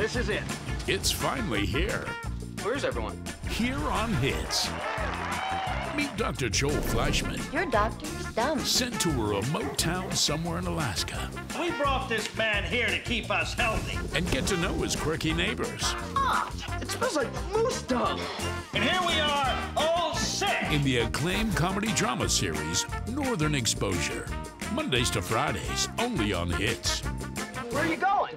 This is it. It's finally here. Where's everyone? Here on Hits. Meet Dr. Joel Fleischman, Your doctor's dumb. sent to a remote town somewhere in Alaska, We brought this man here to keep us healthy. and get to know his quirky neighbors Ah! It smells like moose dung. And here we are, all sick. in the acclaimed comedy drama series Northern Exposure. Mondays to Fridays, only on Hits. Where are you going?